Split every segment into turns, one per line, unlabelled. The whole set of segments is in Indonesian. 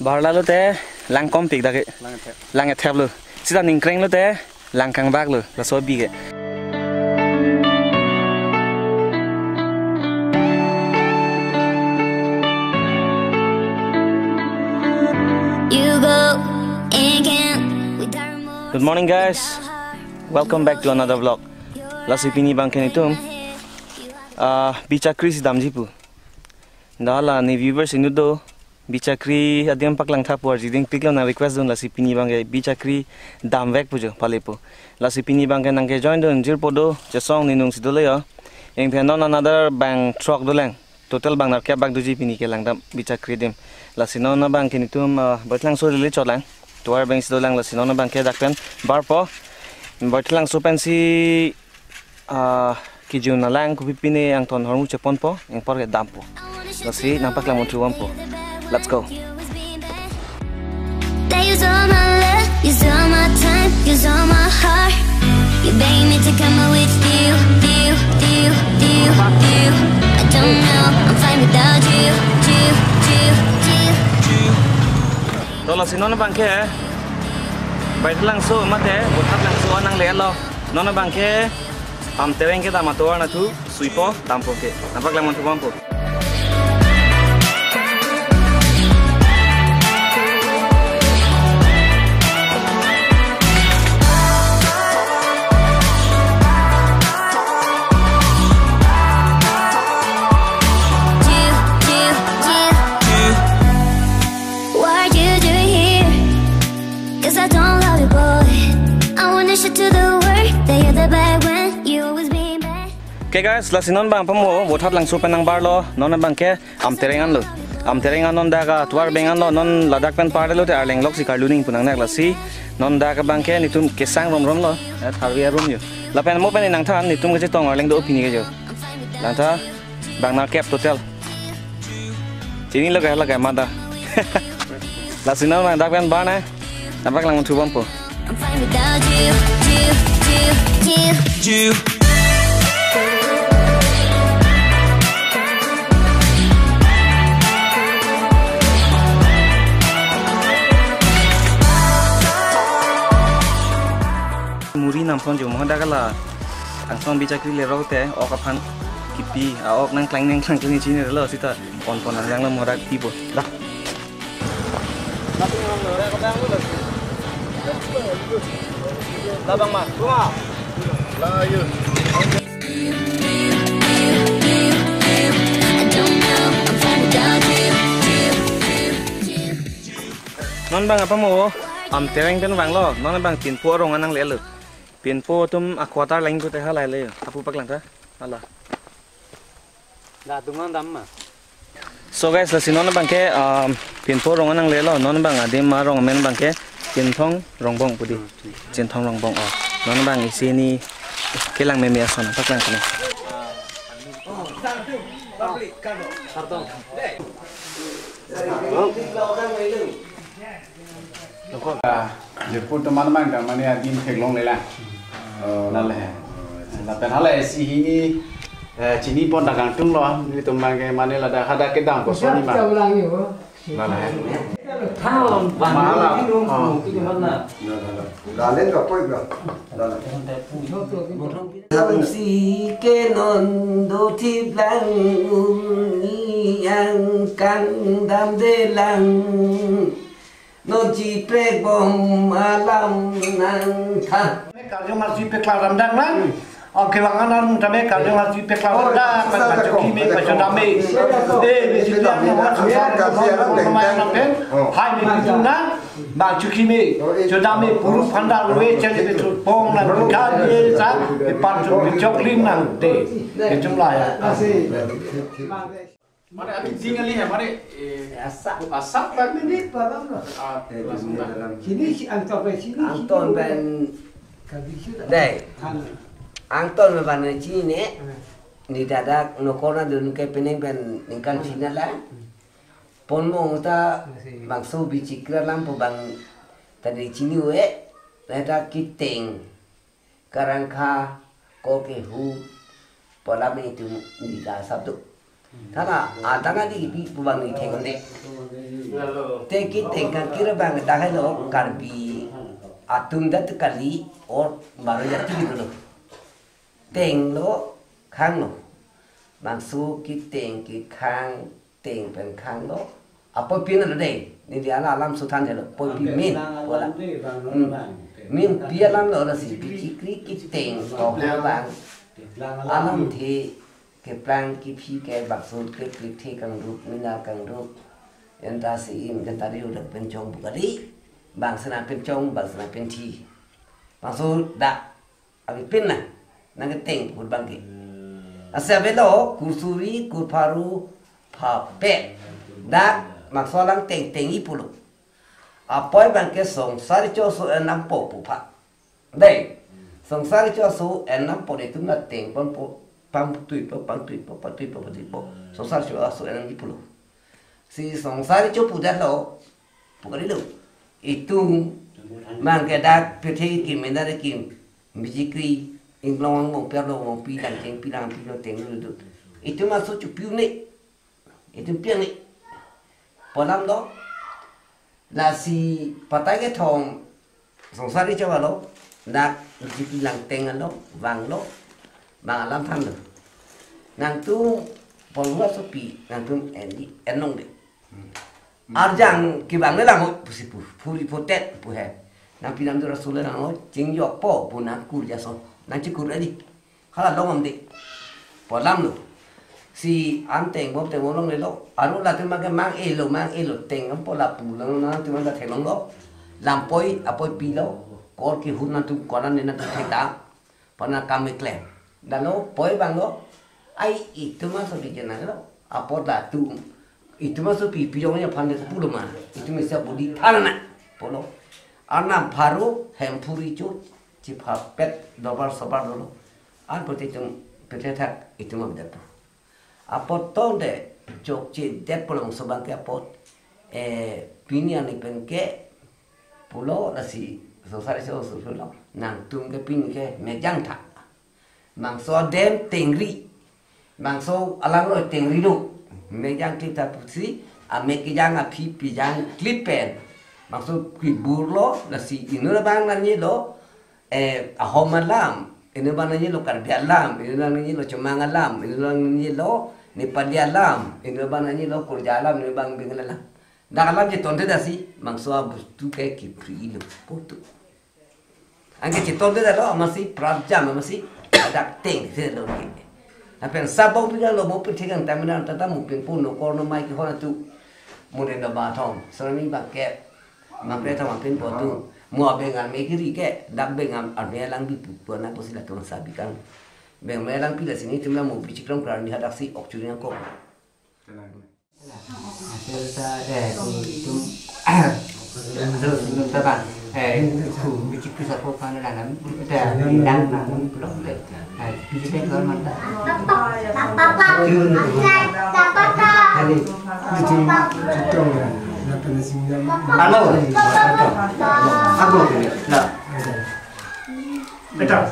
barla lo te lang kom pik da ke lang e thep lo sida ning kreng lo te lang kang bak lo la so bi ke
Good morning guys.
Welcome back to another vlog.
Lasi pini bangken itum.
Uh, bichakri si damjipu. Dala ni viewers inu do bichakri adiam paklang thapu ar jiding piklo na request don lasi pini bangke bichakri damvek pujo palepo. Lasi pini bangke nangke join don jir podo jesong ni nung sidole ya. Yang pianon another bang truck doleng. Total bang nar bag duji pini ke lang dam bichakri dim. Lasi no na bangken itum uh, bertlang so lili chotlang tuar bang sido lang lasino na bang kaya dakpen bar po bart lang supen si uh, kijun na lang kupipini ang ton hormu cepon po ang por dam po
lasi nampak lang mo po Let's go. Use all my love, use all my time, use all my heart. You beg me to come with you, you, you, you, you. I don't know, I'm fine without you, you, you, you.
Tolong sih nona bangke, baik langsung mat ya, buat langsung Okay guys, lasinon bang pamo, butat lang penang bar lo, non bang ke am terengan lo. Am terengan non daga tuar bengan lo, non ladak pen parde lo te arleng lok si karluning punang nak lasi. Non daga bang ke nitum kesang rom rom lo, eh tharwia rom yo. Lapen mo pen nang than nitum ke tong arleng do opini ke jo. Lanta bang na kep total. Sini lo kaya lo kaya mata. Lasinon bang dak pen bar na. Nampak lang mo tu po.
I'm fine without you, you, you, you. muri
nampon jo mohon dagala angson bichakri le rote ok aphan kipi a ok nang klang nang klang klang chini lo sita pon pon ang yang lo morak pibo la la bang ma tuma I
don't know, I'm fine without you, you, you.
non bang apa mo am tereng ten bang lo non bang tin เปลี่ยนโปตุ้มอควาตาลังกูแต่ฮะไรเลยอาปูปักหลังเถอะฮัลโหล
ดาดุงันดัมมา
so guys lasi non bang ke pin po rong nang lelo non bang ade ma rong men bang ke pin thong rong bong pudi chen thong rong bong o non bang isi ni kelang me me asan pak lang kene
Hãy subscribe cho kênh Ghiền Mì
Gõ Để
không bỏ lỡ những video
hấp dẫn giờ phút tôi mang mang cả mà này tin thề long này là
ừ. ờ,
là là là bên hà lại xí hi ni chỉ ni bọn đặc hàng trung lo như tôi mang cái mà này là đã hada cái đam của số ni mà dạ, là là
thao bằng má là cái luôn ờ. cái gì hơn là
dạ, dạ, là lên gặp tôi rồi. Là
là si ke non do thi blang ni ang kang dam de lang non chi pe bom alam nan tha
me ka jo mar chi pe kla ram dang lang o ke wang nan ta me ka jo mar chi pe kla ram da pa ka jo ta me ka jo ka jo ram dang ma na pe hai me ki na ba chu ki me jo da me puru phanda loe che le chu pom na ka ka ye sa e pa chu chok lin nan te
e
chung
Mare abi tinggal ni mare
asak
asak pak. Ni
Anton ben Đây Anton me ban chi ne Ni dadak no kona dun ke pening ben ningkan china la Pon mo ta bang so bi chikra lam po bang tadi chini we Neta kiteng Karangka ko ke hu Pola me itu ni da sabtu Tara adanga di bi bubang ni theng de. Te ki te kan kira bang da hai lo karbi atum dat kali or baru ya ti lo. Teng lo khang lo. Bang su ki teng ki khang teng pen khang lo. Apa pin lo de. Ni dia la lam su than lo. Poi pi min. Wala. Min pia lam lo la si bi ki ki teng ko bang.
Alam
thì cái plan, cái phi, cái bạc sốt cái clip thi càng rút mình nào càng rút. Em ta sẽ im cái ta đi được bên trong bụng đi. Bằng sân bên trong bằng sân bên thi. Bằng số đã. Ở bên bên này năng cái tiền của bằng cái asa bên đó, cú suri cú paru pa pe. Đã mặc so lăng tiền tiền ít pulu apoi bằng cái sống sari cho số em năm bộ bộ phạt đây sống sari cho số em năm bộ để chúng ta tiền con bộ. pangtuipa, pangtuipa, pangtuipa, pangtuipa. sosar chupa aso eran gipulo. Si sosari chupa udahlo, pukarilo. Itu man kedak pete kim mendare kim mijikri inglong mo perlo mo pilang teng pilang pilo teng itu masuk cupiune itu piang polam lo la si tong thong samsari lo nak mijikilang teng lo wang lo ba ừ. lam than được nàng tu bằng hoa số pi nàng tu en đi en nong đi. Ar jang ki bang le lang hoi pusi pu puri potet pu he nàng pi nam tu rasul le lang hoi ching yo po pu nàng kur ja so nàng chi kur đi. Khala long am đi. Po lam lo si an teng bom teng bom long le lo aru la tu mang cái mang e lo mang e lo teng am po la pu lo na tu mang ta thai long lo làm poi apoi pi lo kor ki hun na tu koran ne na ta thai ta pa na kam me klem dalo poi bango ai itu masuk di jena lo apo da tu itu masuk pi pi jongnya pande pulo ma itu mesa budi thana polo anam pharu hempuri chu chi pha pet dobar sobar lo an poti tum pete thak itu ma da apo tonde chok chi det polong sobang ke apo eh pini ani pen ke pulo nasi sosare so so so nang tum ke pin ke me jang tha mang so dem tengri mang so alang ro tengri lu me jang ti ta pusi pi jang clip pen mang so ki burlo la si inu la bang na ni lo eh a homalam inu bang na ni lo kar bialam inu bang na ni lo chumangalam inu bang na ni lo ni padialam inu bang na ni lo kurjalam inu bang bingalalam Dakalam je tonte dasi mangso abus tu ke ki pri lo potu anche ci tolde da lo ma si prabjam ma si ada ting se lo ni apen sabo pi lo mo pi tigan tamina tata mo pin pu no ko no mai ki hona tu mo ne ba thong ni ba ke ma pe ta ma pin po tu mo be ngan me ki ri ke dak be ngan ar me lang bi pu pu na po si la ton sabi kan be me lang pi la sini tum la mo pi chikram kran ni hadak si ok chu ni ko
Kita eh itu terus itu 그쪽에서 보관을 안 하면 낭만 그런데 이제 그걸만 다 아빠빠 아빠빠 아니 요즘 죽경을 나타냈습니다 말로 하고 그래 나 일단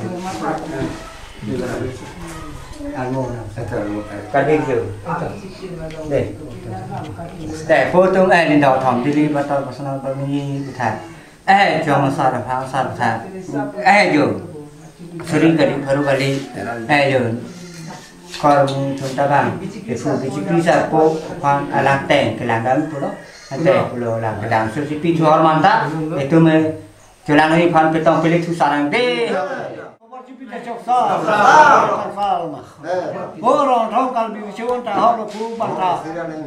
Cắt đi kiểu Để Để vô tương ai đến đầu thỏm đi đi Bắt đầu có sao nó bao nhiêu thả eh cuma salah faham salah faham eh jo sering kali baru kali eh jo kalau mungkin tabang itu kecil bisa po kan alat teh kelangan pulau teh pulau lah kedang so si pintu hormanta itu me jalan ini kan petang pilih tu sarang deh
Orang tahu kalau bisa cuan tak hal lu bangta.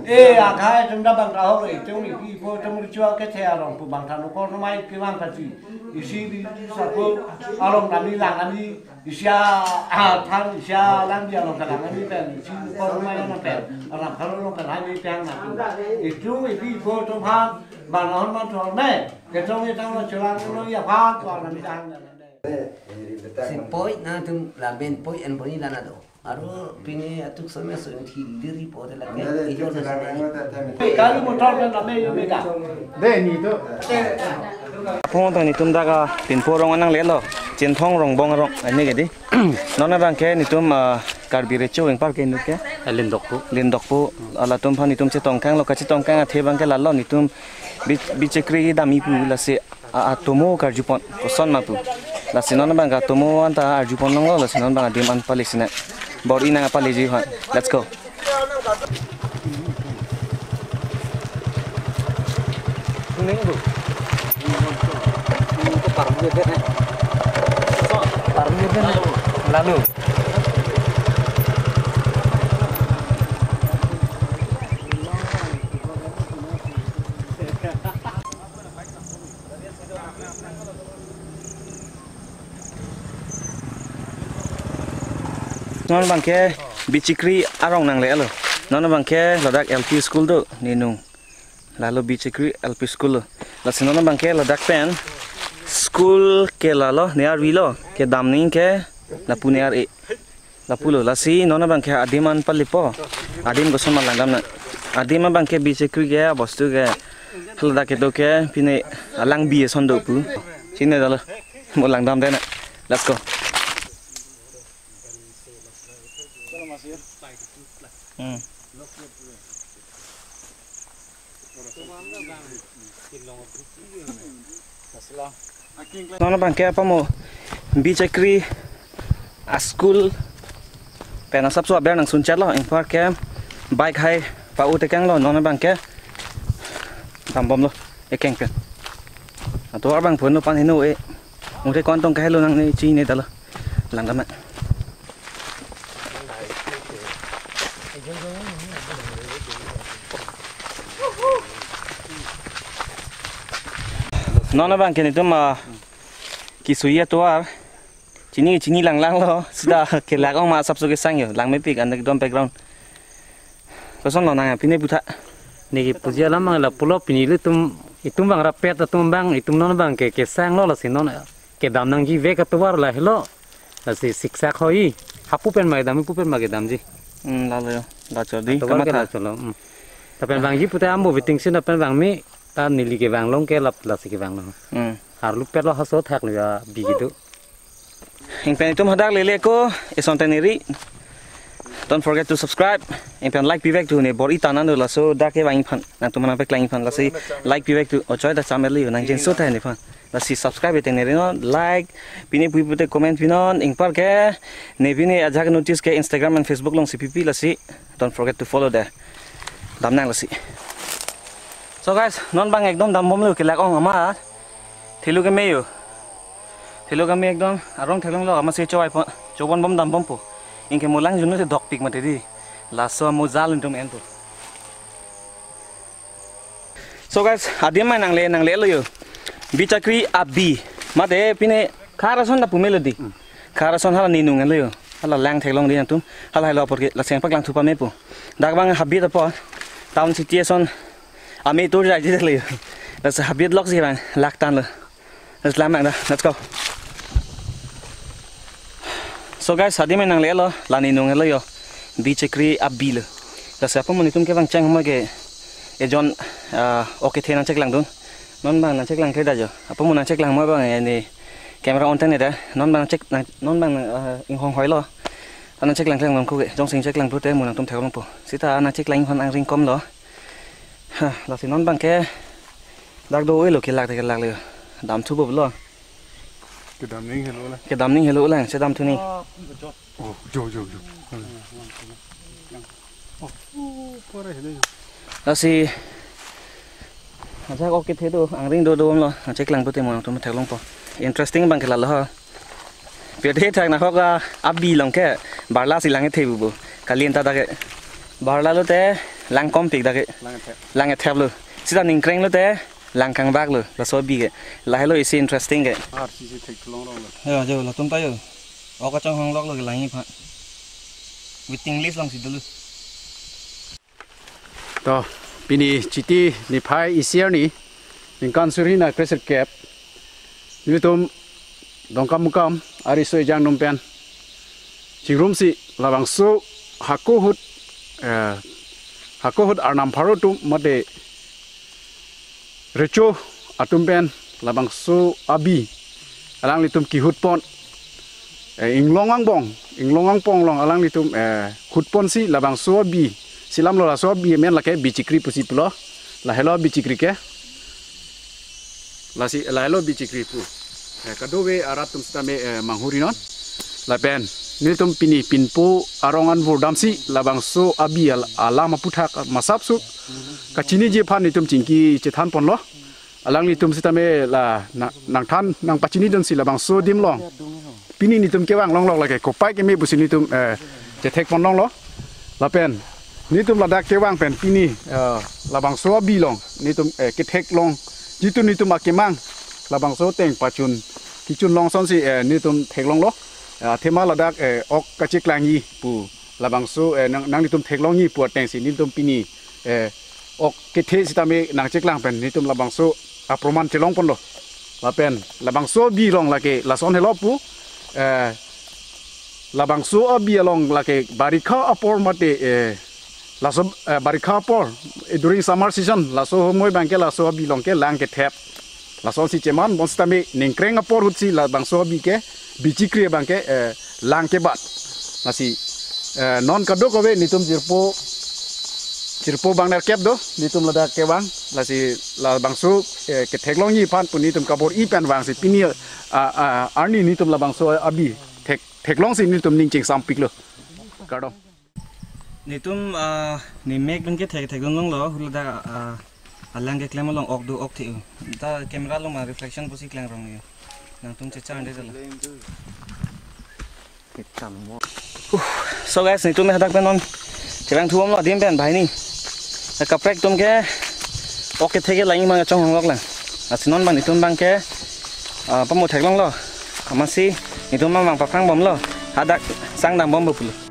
Eh,
akai tunda bangta hal itu ni pi po temu cuan ke tia orang pu bangta lu kau rumai kiwang kasi. Isi di sapu orang nami lang nami isya ah tan isya lang dia orang kalang nami pen isi kau rumai orang pen orang kalau orang kan hai piang natu. Itu pi po tumhan bang orang man tuan me. Ketemu itu orang cuan lu ya pan tuan nami dang.
Si
poi na la ben poi en boni la na Aro pini atuk some so in ti diri po de la ke iyo na sa
Kalau motor kan nami me da.
Deh ni tu.
phong ta ni tum daga pin po rong anang le lo chen thong rong bong rong ani ge di nona rang ke ni tum kar bi re chu eng par ke nu ke
Lin dok po.
lin dok pu ala tum pha ni tum che tong kang lo ka che tong kang a the bang ke la lo ni tum bi bi che kri da mi pu la se a tomo kar ju pon ko son ma pu la nona bang ka tomo an ta ar ju pon long lo la nona bang dim an pa le sine bor ina pa le ji ha let's go
gede nih.
Parang
gede
nih.
Lalu.
Non bangke bichikri arong nang le alo. Non bangke ladak LP school do ninung. Lalu bichikri LP school la sinon bangke ladak pen school ke lalo near wilo ke damning ke la punear e la pulo la si non bangke adiman palipo adim goson malangam na. Adima bangke ke bostu ke ladak ke do ke pine alang bi son do pu. Sini dalo mo langdam dena let's go Ừ. Nó bằng kia pa mo bi chakri a à, school. Pe na sab so abya đang sun chat lo em par kem bike hay, pa u te kang lo nó bằng kia tam bom lo e keng. pen to ar bang phun lo pan ấy, e ngute kon tong ka luôn, nang ni chi ne dalo làm cái mat Nona bang kini tu ma kisuya tuar chini chini lang lang lo. Sudah ke lakong ma sab suke sang yo. Lang me pik anda dom background. Koson lo nang pine buta.
Niki puja lama la pulo pinili tum itum bang rapet tum bang itum non bang ke ke sang lo la sin non ke dam nang ji ve ka tuar la helo la si siksa khoi hapu pen ma dam pu pen ma ke dam ji.
Hmm la lo la chodi kamata
tapi bang ji puta ambo viting sin pen bang mi ta nili ke bang long ke lap la si ke bang lo
hmm
har lu pet lo haso thak lu ya bi gitu
Ing pen itum hadak lele ko ison teneri Don't forget to subscribe. Ing pen like pivek tu ne bor itanan do la so dak ke bang phan na tu mana pek lang phan la si like pivek tu o ochoy da channel li nang jen so ta ne phan la si subscribe te ne no like pini pui pute comment pinon ing par ke ne pini ajak notice ke Instagram and Facebook long pipi la si don't forget to follow there. Dam nang la si. So guys, non bang ekdom dam bom lu ke lak ong ama thilu ke meyo Hello kami ekdom arong thelong lo ama se chawai pa chobon bom dam bom po. Inke mulang junu se dok pik mate di. Laso mo zal untum ento So guys adim ma nang le nang le lo yo bichakri abi mate pine kharason da pumelo di. Kharason hala ninung lo yo hala lang thelong di antum hala halo porque la seng pak lang thupa me po. Dak bang habi ta po town city son À, Ami tôi ra đi đây là sẽ biết lóc gì bạn. Lạc tan rồi. Là làm bạn đó. Let's go. So guys hadi mình đang lẽ lo? Là nên nung lo yo beach kri abil à là sẽ muốn đi tung cái vàng trang mà cái cái John à, ok, thế năng check lang đúng. Non bằng năng check lang cái đó giờ apa muốn năng check lang mà bằng này. Camera on tên này đó non bằng check non bằng in hong hỏi lo. Anh check lang lang làm cô cái trong sinh check lang phút đấy muốn làm tung theo long po ta anh check lang hoàn anh ring com lo là thì non bằng cái đặc đồ ấy là cái lạc thì cái lạc là đám thu bột luôn.
Cái đám ninh hello là
cái đám ninh hello là sẽ đám thu ninh ô
jo jo jo
là thì anh chắc ok thế đồ anh ring đồ đồ luôn anh chắc lăng bữa tiệm mà tôi mới thấy luôn po interesting bằng cái là là việc thế thằng nào học abi lòng cái bà la xí lăng cái thế bù kalian ta ta cái. Bà la lo thế lang kom pik da ke lang e thap lo sida ning kreng lo te lang kang bak lo la so bi ke. La hello is interesting ke.
Ah chỉ chỉ thích long long là
ya jo la tum ta yo. O ka chang hong lok lo ke lang i pha. With english long si do
to pini chiti ni phai isier ni. In kan suri na crescent cap. Ni tum dongkam mukam ari soi jang num pen chingrum si lawang su hakku hut eh hakku hut arnam pharu tum mate recho atum pen labang su abi. Alang litum ki hut pon. Eh, ing longang bong ing longang pong long alang litum eh, hut pon si labang so bi silam lo la so bi men la ke bi chikri pusi pulo. La hello bi chikri ke? La si la hello bi chikri pu. Eh, kadowe aratum stame eh, manghuri non. La ben ni tum pini pinpo arongan vurdam si labang so abi al alama puthak masap su. Kachini je phan ni tum chingki chethan pon lo. Alang ni tum sitame la na- nang than nang pachini don si labang so dim long pini ni tum kewang long ke kopai ke me busi ni tum eh je thek pon long lo. La pen ni tum la dak kewang pen pini eh, labang so abi long. Ni tum eh, ke thek long. Jitu ni tum akemang labang so teng pachun kichun long son si eh, ni tum thek long lo เทมาลดักเอออกกระจิกลางยีปูลาบังสูนังนังนิตุมเทกลองยีปวดแตงสินิตุมปีนีเออกกิเทสิตามีนังจิกลางเป็นนิตุมลาบังสูอัประมาณจะลองปนโลลาเป็นลาบังสูบีลองลาเกลาซอนเฮลอปูเลาบังสูอบีลองลาเกบาริข้าอปอร์มาเตอลาซบาริข้าอปอร์ during summer season ลาโซโฮมวยบังเกลาโซบีลองเกลางเกแทบ la si cheman bon stame ningkreng apor hut si la bang so bi ke bici kri bang ke eh, lang ke bat. Nasi eh, non kado kowe nitum jirpo jirpo bang ner kep do nitum lada ke bang lasi la bang su eh, ke teklong ni pan pun nitum kabor i pen bang si pini arni nitum la bang so abi tek teklong si nitum ning ching sampik lo. Kado.
Ni tum ni mek bang ke thek thek long long lo hulada alang ke klem long ok do ok thi ta camera long ma reflection pusi klang rong yo nang tum checha ande jala so guys ni tum hadak pen on chirang thuam lo dim pen bhai ni kaprek tum ke ok ke theke laing ma chong hong lok la asinon bang ni tum bang ke pamu thek long lo amasi ni tum bang pa phang bom lo hadak sang dang bom bu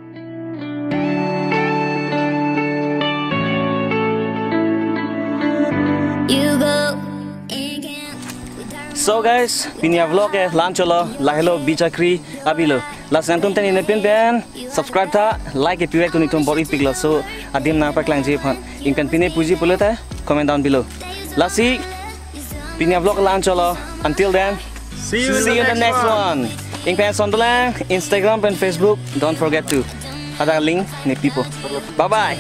So guys, pinia vlog eh lancholo lahelo bichakri abilo. La santum tani ne pin pen subscribe tha like e piwe tuni tum bori piglo so adim na pak lang je phan inkan pine puji pula ta comment down below. La si
pinia vlog lancholo
until then
see you, see you in the next
one. In pen sondolang Instagram and Facebook don't forget to ada link ni people. Bye bye.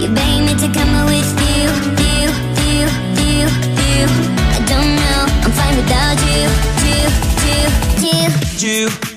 You beg me to come with you, you, you, you, you. I don't know, I'm fine without you, you, you, you. you